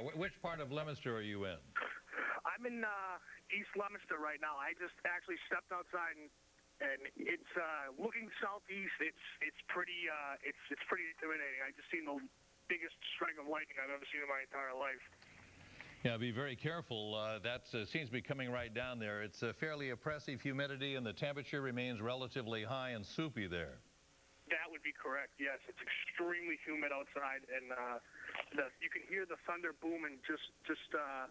Wh- Which part of Leominster are you in? I'm in uh, East Leominster right now. I just actually stepped outside and and it's uh, looking southeast. It's it's pretty uh, it's it's pretty intimidating. I just seen the biggest strike of lightning I've ever seen in my entire life. Yeah, be very careful. Uh, that uh, seems to be coming right down there. It's a fairly oppressive humidity, and the temperature remains relatively high and soupy there. That would be correct. Yes, it's extremely humid outside, and uh, the, you can hear the thunder booming just just uh,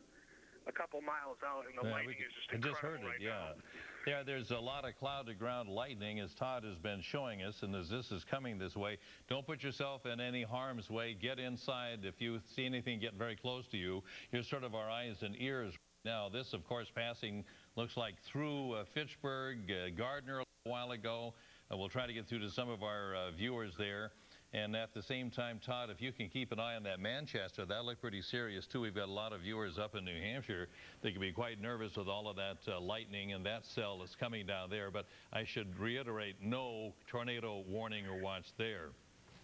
a couple miles out, and the Yeah, lightning we is just I just heard it, right yeah. now. Yeah, there's a lot of cloud-to-ground lightning, as Todd has been showing us, and as this is coming this way, don't put yourself in any harm's way. Get inside. If you see anything get very close to you, you're sort of our eyes and ears. Now, this, of course, passing looks like through uh, Fitchburg, uh, Gardner a while ago. Uh, we'll try to get through to some of our uh, viewers there. And at the same time, Todd, if you can keep an eye on that Manchester, that looked pretty serious too. We've got a lot of viewers up in New Hampshire. They can be quite nervous with all of that uh, lightning and that cell that's coming down there. But I should reiterate, no tornado warning or watch there.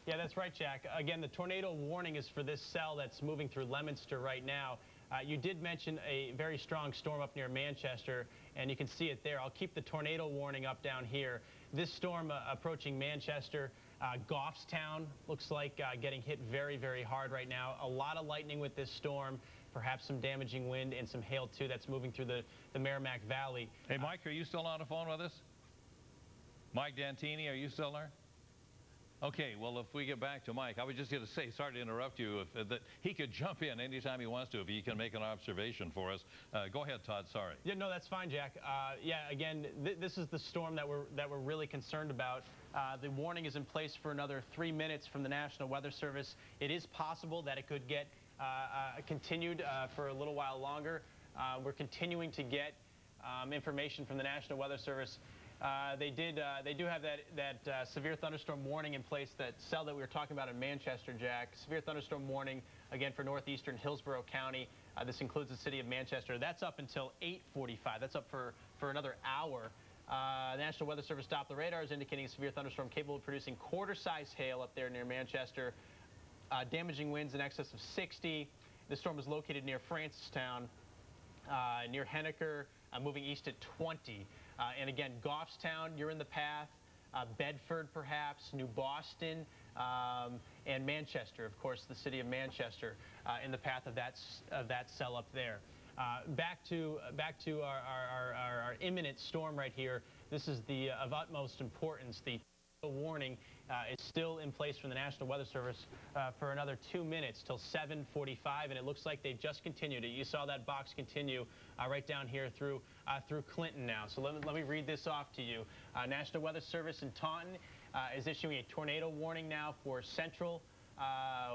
Yeah, that's right, Jack. Again, the tornado warning is for this cell that's moving through Leominster right now. Uh, you did mention a very strong storm up near Manchester, and you can see it there. I'll keep the tornado warning up down here. This storm uh, approaching Manchester, uh, Goffstown looks like uh, getting hit very, very hard right now. A lot of lightning with this storm, perhaps some damaging wind and some hail too that's moving through the, the Merrimack Valley. Hey, Mike, are you still on the phone with us? Mike Dantini, are you still there? Okay, well, if we get back to Mike, I was just going to say, sorry to interrupt you, if, uh, that he could jump in anytime he wants to if he can make an observation for us. Uh, go ahead, Todd, sorry. Yeah, no, that's fine, Jack. Uh, yeah, again, th this is the storm that we're that we're really concerned about. Uh, the warning is in place for another three minutes from the National Weather Service. It is possible that it could get uh, uh, continued for a little while longer. We're continuing to get um, information from the National Weather Service. Uh, they did. Uh, they do have that that uh, severe thunderstorm warning in place. That cell that we were talking about in Manchester, Jack. Severe thunderstorm warning again for northeastern Hillsborough County. Uh, this includes the city of Manchester. That's up until 8:45. That's up for for another hour. Uh, the National Weather Service Doppler radar is indicating a severe thunderstorm capable of producing quarter-size hail up there near Manchester. Uh, damaging winds in excess of 60. The storm is located near Francistown, uh, near Henniker, uh, moving east at 20. Uh, and again, Goffstown, you're in the path. Uh, Bedford, perhaps, New Boston, um, and Manchester, of course, the city of Manchester, uh, in the path of that of that cell up there. Uh, back to back to our, our, our, our imminent storm right here. This is the uh, of utmost importance. The warning uh, is still in place from the National Weather Service uh, for another two minutes till 7:45, and it looks like they've just continued it. You saw that box continue uh, right down here through through Clinton now. So let me, let me read this off to you. National Weather Service in Taunton is issuing a tornado warning now for central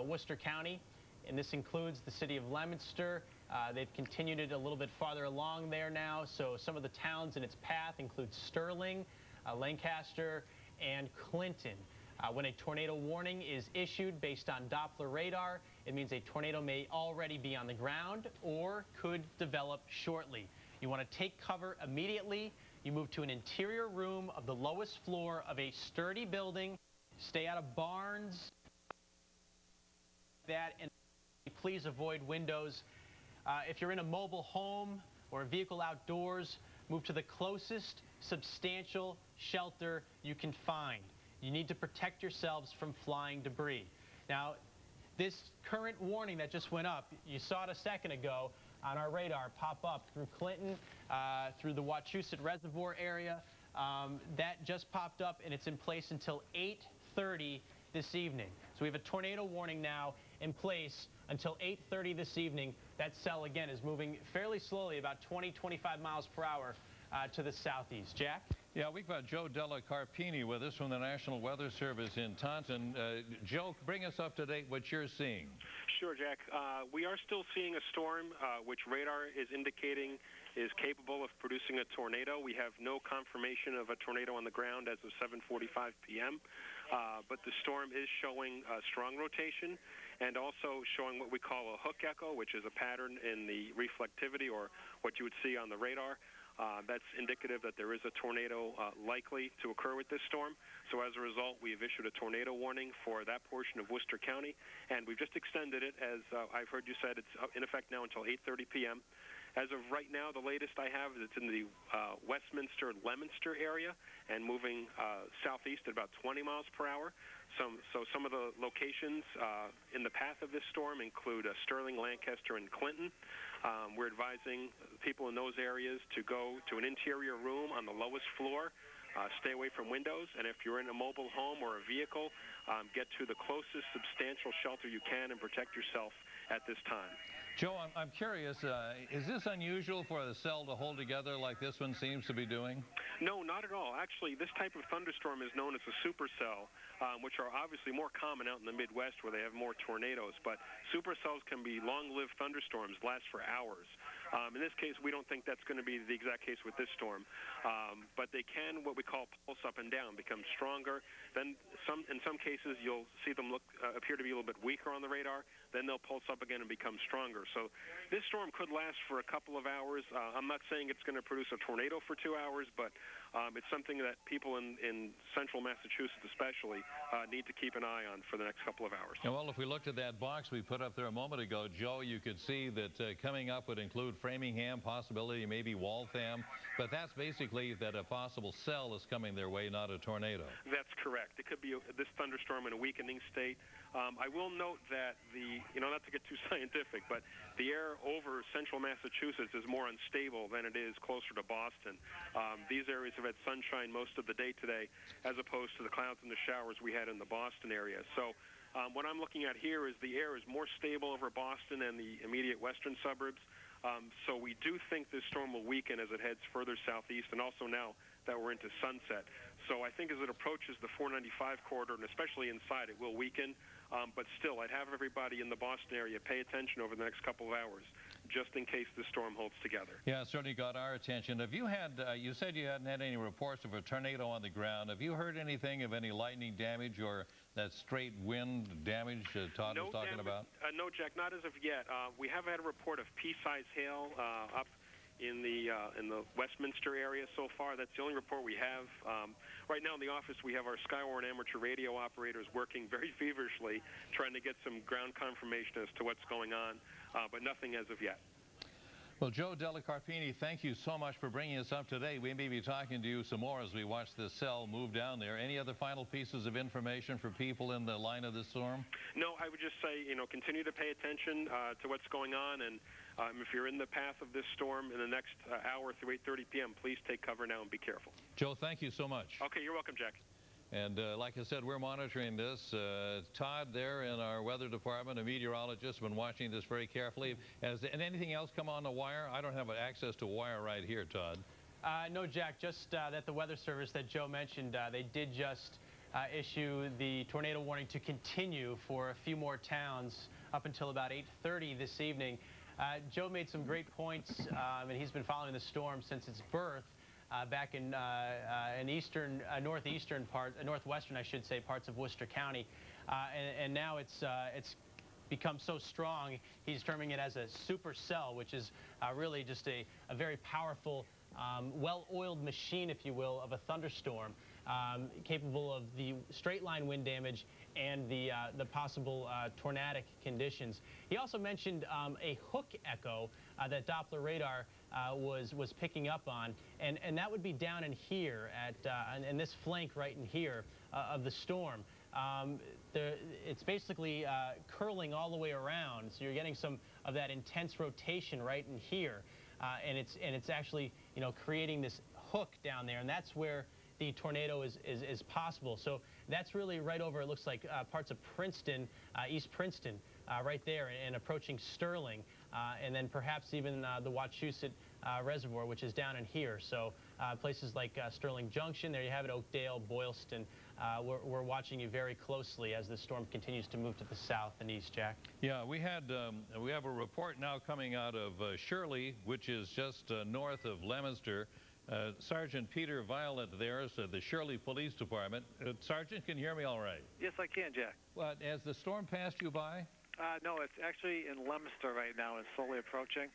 Worcester County, and this includes the city of Leominster. Uh, they've continued it a little bit farther along there now, so some of the towns in its path include Sterling, uh, Lancaster, and Clinton. Uh, when a tornado warning is issued based on Doppler radar, it means a tornado may already be on the ground or could develop shortly. You want to take cover immediately. You move to an interior room of the lowest floor of a sturdy building. Stay out of barns, that, and please avoid windows. Uh, if you're in a mobile home or a vehicle outdoors, move to the closest substantial shelter you can find. You need to protect yourselves from flying debris. Now, this current warning that just went up, you saw it a second ago on our radar pop up through Clinton, uh, through the Wachusett Reservoir area. Um, that just popped up and it's in place until 8.30 this evening. So we have a tornado warning now in place until 8.30 this evening. That cell, again, is moving fairly slowly, about 20, 25 miles per hour uh, to the southeast. Jack? Yeah, we've got Joe DelliCarpini with us from the National Weather Service in Taunton. Uh, Joe, bring us up to date what you're seeing. Sure, Jack. Uh, we are still seeing a storm, uh, which radar is indicating is capable of producing a tornado. We have no confirmation of a tornado on the ground as of 7:45 p.m. Uh, but the storm is showing uh, strong rotation and also showing what we call a hook echo, which is a pattern in the reflectivity or what you would see on the radar. Uh, that's indicative that there is a tornado uh, likely to occur with this storm. So as a result, we have issued a tornado warning for that portion of Worcester County, and we've just extended it. As uh, I've heard you said, it's uh, in effect now until 8:30 p.m. As of right now, the latest I have is it's in the uh, Westminster Leominster area and moving uh, southeast at about 20 miles per hour. Some, so some of the locations uh, in the path of this storm include uh, Sterling, Lancaster, and Clinton. Um, we're advising people in those areas to go to an interior room on the lowest floor. Uh, stay away from windows, and if you're in a mobile home or a vehicle, um, get to the closest substantial shelter you can and protect yourself at this time. Joe, I'm, I'm curious, uh, is this unusual for the cell to hold together like this one seems to be doing? No, not at all. Actually, this type of thunderstorm is known as a supercell, um, which are obviously more common out in the Midwest where they have more tornadoes. But supercells can be long-lived thunderstorms, last for hours. Um, in this case, we don't think that's going to be the exact case with this storm. Um, but they can, what we call pulse up and down, become stronger. Then, some, in some cases, you'll see them look uh, appear to be a little bit weaker on the radar. Then they'll pulse up again and become stronger. So this storm could last for a couple of hours. Uh, I'm not saying it's going to produce a tornado for two hours, but um, it's something that people in, in central Massachusetts, especially, uh, need to keep an eye on for the next couple of hours. Yeah, well, if we looked at that box we put up there a moment ago, Joe, you could see that uh, coming up would include Framingham, possibility maybe Waltham, but that's basically that a possible cell is coming their way, not a tornado. That's correct. It could be a, this thunderstorm in a weakening state. Um, I will note that the, you know, not to get too scientific, but the air over central Massachusetts is more unstable than it is closer to Boston. Um, these areas have had sunshine most of the day today, as opposed to the clouds and the showers we had in the Boston area. So. Um, what I'm looking at here is the air is more stable over Boston and the immediate western suburbs. Um, so we do think this storm will weaken as it heads further southeast, and also now that we're into sunset. So I think as it approaches the 495 corridor, and especially inside, it will weaken. Um, but still, I'd have everybody in the Boston area pay attention over the next couple of hours, just in case the storm holds together. Yeah, certainly got our attention. Have you had, uh, you said you hadn't had any reports of a tornado on the ground. Have you heard anything of any lightning damage or that straight wind damage uh, Todd no was talking damage, about? Uh, no, Jack, not as of yet. Uh, we have had a report of pea-sized hail uh, up in the uh, in the Westminster area so far. That's the only report we have. Um, right now in the office, we have our Skywarn amateur radio operators working very feverishly, trying to get some ground confirmation as to what's going on, uh, but nothing as of yet. Well, Joe DelliCarpini, thank you so much for bringing us up today. We may be talking to you some more as we watch this cell move down there. Any other final pieces of information for people in the line of this storm? No, I would just say, you know, continue to pay attention uh, to what's going on, and um, if you're in the path of this storm in the next uh, hour through 8:30 p.m., please take cover now and be careful. Joe, thank you so much. Okay, you're welcome, Jack. And uh, like I said, we're monitoring this. Uh, Todd there in our weather department, a meteorologist, been watching this very carefully. Has and anything else come on the wire? I don't have access to wire right here, Todd. Uh, no, Jack, just uh, that the Weather Service that Joe mentioned, uh, they did just uh, issue the tornado warning to continue for a few more towns up until about 8.30 this evening. Joe made some great points, um, and he's been following the storm since its birth uh, back in, uh, uh, in eastern, northeastern part, northwestern, I should say, parts of Worcester County. And, and, now it's, it's become so strong, he's terming it as a supercell, which is really just a, a very powerful um, well-oiled machine, if you will, of a thunderstorm, um, capable of the straight line wind damage and the, uh, the possible uh, tornadic conditions. He also mentioned um, a hook echo uh, that Doppler radar uh, was, was picking up on, and, and that would be down in here, at, uh, in this flank right in here uh, of the storm. Um, it's basically curling all the way around, so you're getting some of that intense rotation right in here. and it's and it's actually you know creating this hook down there, and that's where the tornado is, is, is possible. So that's really right over, it looks like uh, parts of Princeton, uh, East Princeton, uh, right there, and, and approaching Sterling, uh, and then perhaps even uh, the Wachusett uh, Reservoir, which is down in here. So places like Sterling Junction, there you have it, Oakdale, Boylston. We're, we're, watching you very closely as the storm continues to move to the south and east, Jack. Yeah, we had um, we have a report now coming out of Shirley, which is just north of Leominster. Uh, Sergeant Peter Violet there is uh, the Shirley Police Department. Uh, Sergeant, can you hear me all right? Yes, I can, Jack. What, has the storm passed you by? Uh, no, it's actually in Leominster right now. It's slowly approaching.